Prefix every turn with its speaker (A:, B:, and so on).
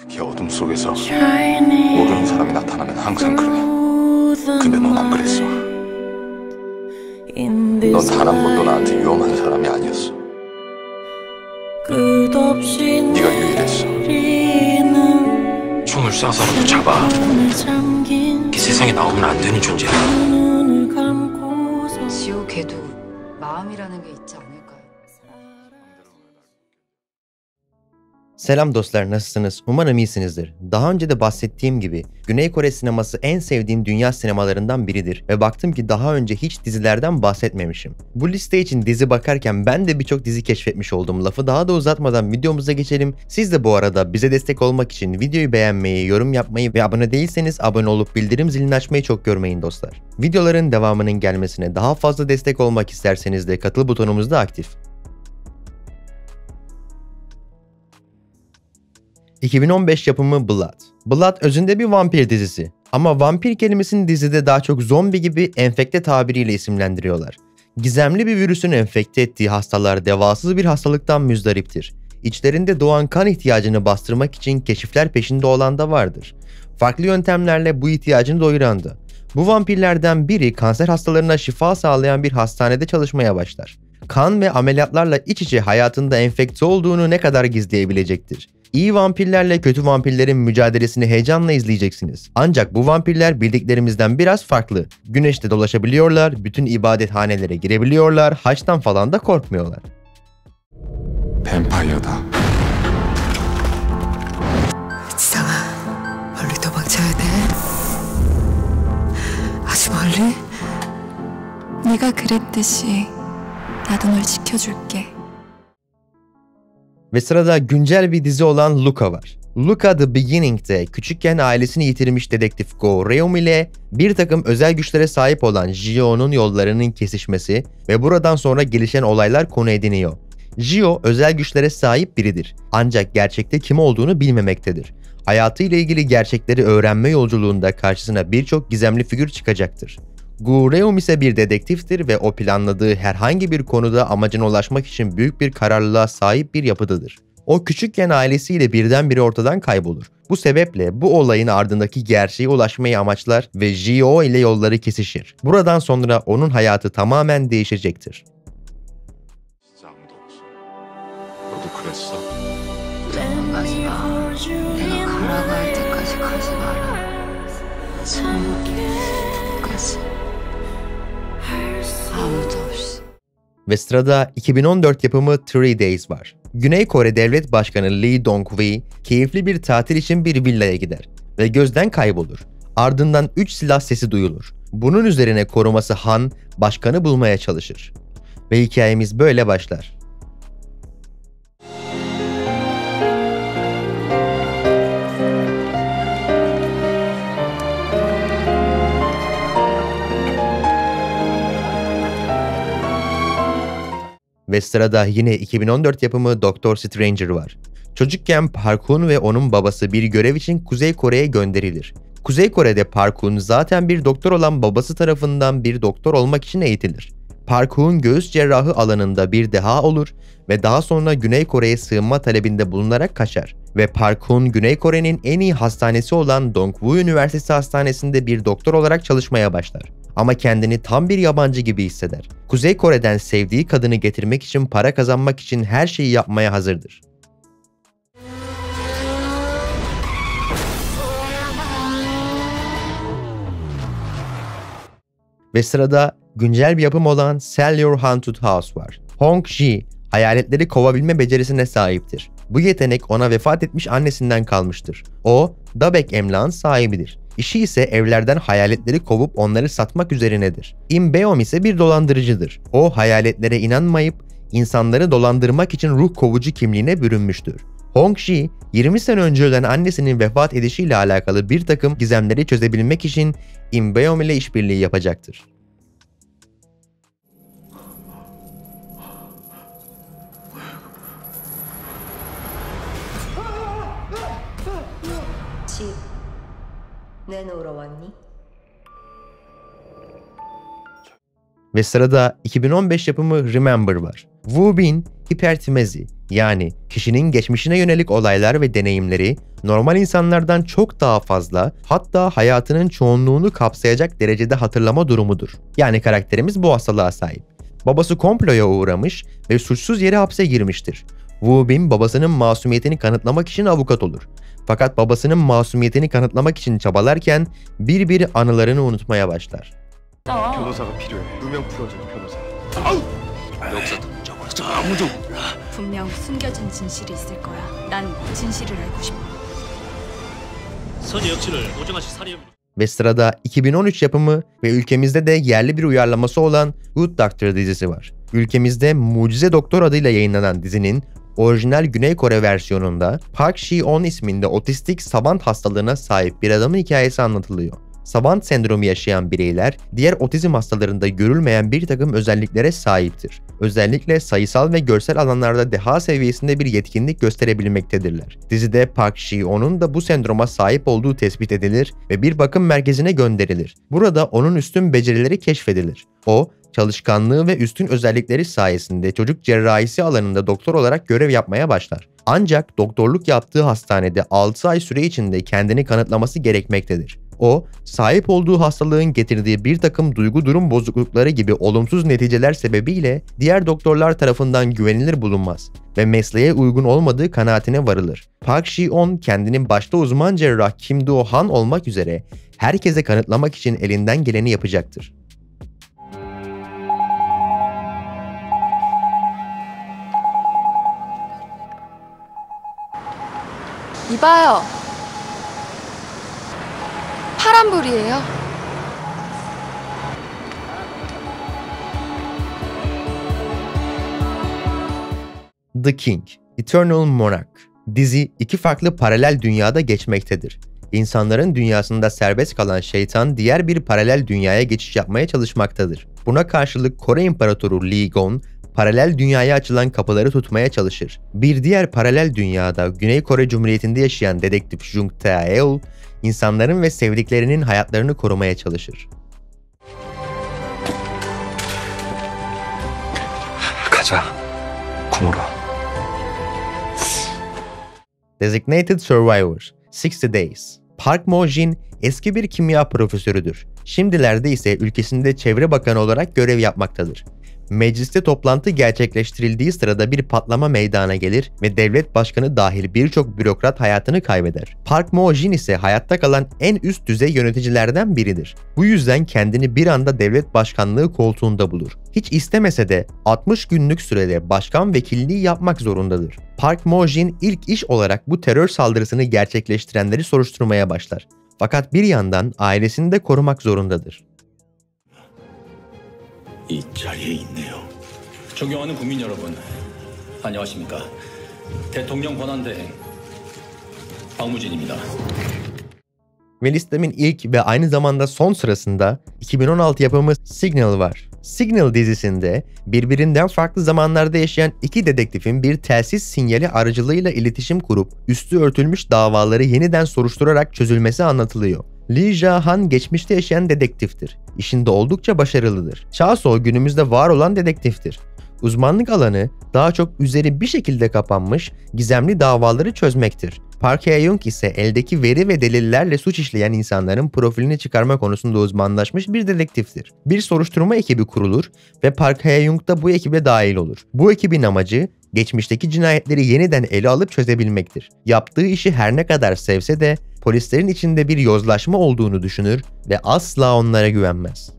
A: 특히 어둠 속에서 모르는 사람이 나타나면 항상 그래. 근데 넌 안 그랬어. 넌 단 한 번도 나한테 위험한 사람이 아니었어. 네가 유일했어.
B: 총을 쏴서라도 잡아. 이 세상에 나오면 안 되는 존재야.
C: 지옥에도 마음이라는 게 있지
D: Selam dostlar nasılsınız? Umarım iyisinizdir. Daha önce de bahsettiğim gibi Güney Kore sineması en sevdiğim dünya sinemalarından biridir ve baktım ki daha önce hiç dizilerden bahsetmemişim. Bu liste için dizi bakarken ben de birçok dizi keşfetmiş oldum. Lafı daha da uzatmadan videomuza geçelim. Siz de bu arada bize destek olmak için videoyu beğenmeyi, yorum yapmayı ve abone değilseniz abone olup bildirim zilini açmayı çok görmeyin dostlar. Videoların devamının gelmesine daha fazla destek olmak isterseniz de katıl butonumuz da aktif. 2015 yapımı Blood. Blood özünde bir vampir dizisi. Ama vampir kelimesini dizide daha çok zombi gibi enfekte tabiriyle isimlendiriyorlar. Gizemli bir virüsün enfekte ettiği hastalar devasız bir hastalıktan müzdariptir. İçlerinde doğan kan ihtiyacını bastırmak için keşifler peşinde olan da vardır. Farklı yöntemlerle bu ihtiyacını doyurandı. Bu vampirlerden biri kanser hastalarına şifa sağlayan bir hastanede çalışmaya başlar. Kan ve ameliyatlarla iç içe hayatında enfekte olduğunu ne kadar gizleyebilecektir? İyi vampirlerle kötü vampirlerin mücadelesini heyecanla izleyeceksiniz. Ancak bu vampirler bildiklerimizden biraz farklı. Güneşte dolaşabiliyorlar, bütün ibadethanelere girebiliyorlar, haçtan falan da korkmuyorlar.
A: 뱀파이어다.
E: 지상아, 멀리 도망쳐야 돼. 아주 멀리? 네가 그랬듯이 나도 널 지켜줄게.
D: Ve sırada güncel bir dizi olan Luca var. Luca The Beginning'de küçükken ailesini yitirmiş dedektif Go Reum ile bir takım özel güçlere sahip olan Jio'nun yollarının kesişmesi ve buradan sonra gelişen olaylar konu ediniyor. Jio özel güçlere sahip biridir. Ancak gerçekte kim olduğunu bilmemektedir. Hayatıyla ilgili gerçekleri öğrenme yolculuğunda karşısına birçok gizemli figür çıkacaktır. Gureum ise bir dedektiftir ve o planladığı herhangi bir konuda amacına ulaşmak için büyük bir kararlılığa sahip bir yapıdadır. O küçükken ailesiyle birdenbire ortadan kaybolur. Bu sebeple bu olayın ardındaki gerçeğe ulaşmayı amaçlar ve Jio ile yolları kesişir. Buradan sonra onun hayatı tamamen değişecektir. Ve sırada 2014 yapımı Three Days var. Güney Kore Devlet Başkanı Lee Dong-hui keyifli bir tatil için bir villaya gider ve gözden kaybolur. Ardından 3 silah sesi duyulur. Bunun üzerine koruması Han başkanı bulmaya çalışır. Ve hikayemiz böyle başlar. Ve sırada yine 2014 yapımı Doctor Stranger var. Çocukken Parkun ve onun babası bir görev için Kuzey Kore'ye gönderilir. Kuzey Kore'de Parkun zaten bir doktor olan babası tarafından bir doktor olmak için eğitilir. Parkun göğüs cerrahı alanında bir deha olur ve daha sonra Güney Kore'ye sığınma talebinde bulunarak kaçar. Ve Parkun Güney Kore'nin en iyi hastanesi olan Dongwoo Üniversitesi Hastanesi'nde bir doktor olarak çalışmaya başlar ama kendini tam bir yabancı gibi hisseder. Kuzey Kore'den sevdiği kadını getirmek için para kazanmak için her şeyi yapmaya hazırdır. Ve sırada güncel bir yapım olan Sell Your Haunted House var. Hong Ji, hayaletleri kovabilme becerisine sahiptir. Bu yetenek ona vefat etmiş annesinden kalmıştır. O, Dabek emlakın sahibidir. İşi ise evlerden hayaletleri kovup onları satmak üzerinedir. Im Beom ise bir dolandırıcıdır. O hayaletlere inanmayıp insanları dolandırmak için ruh kovucu kimliğine bürünmüştür. Hong Ji, 20 sene önce ölen annesinin vefat edişiyle alakalı bir takım gizemleri çözebilmek için Im Beom ile işbirliği yapacaktır.
F: Venura Vanni.
D: Ve sırada 2015 yapımı Remember var. Wu Bin, hipertimezi yani kişinin geçmişine yönelik olaylar ve deneyimleri normal insanlardan çok daha fazla hatta hayatının çoğunluğunu kapsayacak derecede hatırlama durumudur. Yani karakterimiz bu hastalığa sahip. Babası komploya uğramış ve suçsuz yere hapse girmiştir. Wu Bin babasının masumiyetini kanıtlamak için avukat olur. Fakat babasının masumiyetini kanıtlamak için çabalarken bir bir anılarını unutmaya başlar.
A: 변호사가 필요해. 누명 풀어주는 변호사.
B: 여기서 던져버렸어 아무도
G: 분명 숨겨진 진실이 있을 거야. 난 진실을 알고 싶어.
B: 서재 역시를 오정아씨 살해 혐의로
D: Ve sırada 2013 yapımı ve ülkemizde de yerli bir uyarlaması olan Good Doctor dizisi var. Ülkemizde Mucize Doktor adıyla yayınlanan dizinin orijinal Güney Kore versiyonunda Park Ji-on isminde otistik sabant hastalığına sahip bir adamın hikayesi anlatılıyor. Sabant sendromu yaşayan bireyler diğer otizm hastalarında görülmeyen bir takım özelliklere sahiptir. Özellikle sayısal ve görsel alanlarda deha seviyesinde bir yetkinlik gösterebilmektedirler. Dizide Park Ji-on'un da bu sendroma sahip olduğu tespit edilir ve bir bakım merkezine gönderilir. Burada onun üstün becerileri keşfedilir. O, çalışkanlığı ve üstün özellikleri sayesinde çocuk cerrahisi alanında doktor olarak görev yapmaya başlar. Ancak doktorluk yaptığı hastanede 6 ay süre içinde kendini kanıtlaması gerekmektedir. O, sahip olduğu hastalığın getirdiği bir takım duygu durum bozuklukları gibi olumsuz neticeler sebebiyle diğer doktorlar tarafından güvenilir bulunmaz ve mesleğe uygun olmadığı kanaatine varılır. Park Ji-on kendini başta uzman cerrah Kim Do-han olmak üzere herkese kanıtlamak için elinden geleni yapacaktır.
E: 이봐요. 파란불이에요.
D: The King, Eternal Monarch. Dizi iki farklı paralel dünyada geçmektedir. İnsanların dünyasında serbest kalan şeytan diğer bir paralel dünyaya geçiş yapmaya çalışmaktadır. Buna karşılık Kore İmparatoru Lee Gon, paralel dünyaya açılan kapıları tutmaya çalışır. Bir diğer paralel dünyada Güney Kore Cumhuriyeti'nde yaşayan dedektif Jung Tae-eul, insanların ve sevdiklerinin hayatlarını korumaya çalışır.
A: 가자. kumura.
D: Designated Survivor 60 Days Park Mo-jin eski bir kimya profesörüdür. Şimdilerde ise ülkesinde çevre bakanı olarak görev yapmaktadır. Mecliste toplantı gerçekleştirildiği sırada bir patlama meydana gelir ve devlet başkanı dahil birçok bürokrat hayatını kaybeder. Park Mo-jin ise hayatta kalan en üst düzey yöneticilerden biridir. Bu yüzden kendini bir anda devlet başkanlığı koltuğunda bulur. Hiç istemese de 60 günlük sürede başkan vekilliği yapmak zorundadır. Park Mo-jin ilk iş olarak bu terör saldırısını gerçekleştirenleri soruşturmaya başlar. Fakat bir yandan ailesini de korumak zorundadır.
H: 이 자리에 있네요. 존경하는 국민 여러분, 안녕하십니까? 대통령 권한대행 박무진입니다.
D: Ve listemin ilk ve aynı zamanda son sırasında 2016 yapımı Signal var. Signal dizisinde birbirinden farklı zamanlarda yaşayan iki dedektifin bir telsiz sinyali aracılığıyla iletişim kurup üstü örtülmüş davaları yeniden soruşturarak çözülmesi anlatılıyor. Lee Ja-han geçmişte yaşayan dedektiftir. İşinde oldukça başarılıdır. Chaso günümüzde var olan dedektiftir. Uzmanlık alanı daha çok üzeri bir şekilde kapanmış gizemli davaları çözmektir. Park Hae-young ise eldeki veri ve delillerle suç işleyen insanların profilini çıkarma konusunda uzmanlaşmış bir dedektiftir. Bir soruşturma ekibi kurulur ve Park Hae-young da bu ekibe dahil olur. Bu ekibin amacı geçmişteki cinayetleri yeniden ele alıp çözebilmektir. Yaptığı işi her ne kadar sevse de polislerin içinde bir yozlaşma olduğunu düşünür ve asla onlara güvenmez.